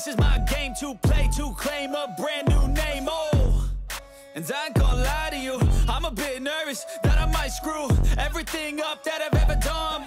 this is my game to play, to claim a brand new name, oh. And I ain't gonna lie to you, I'm a bit nervous that I might screw everything up that I've ever done.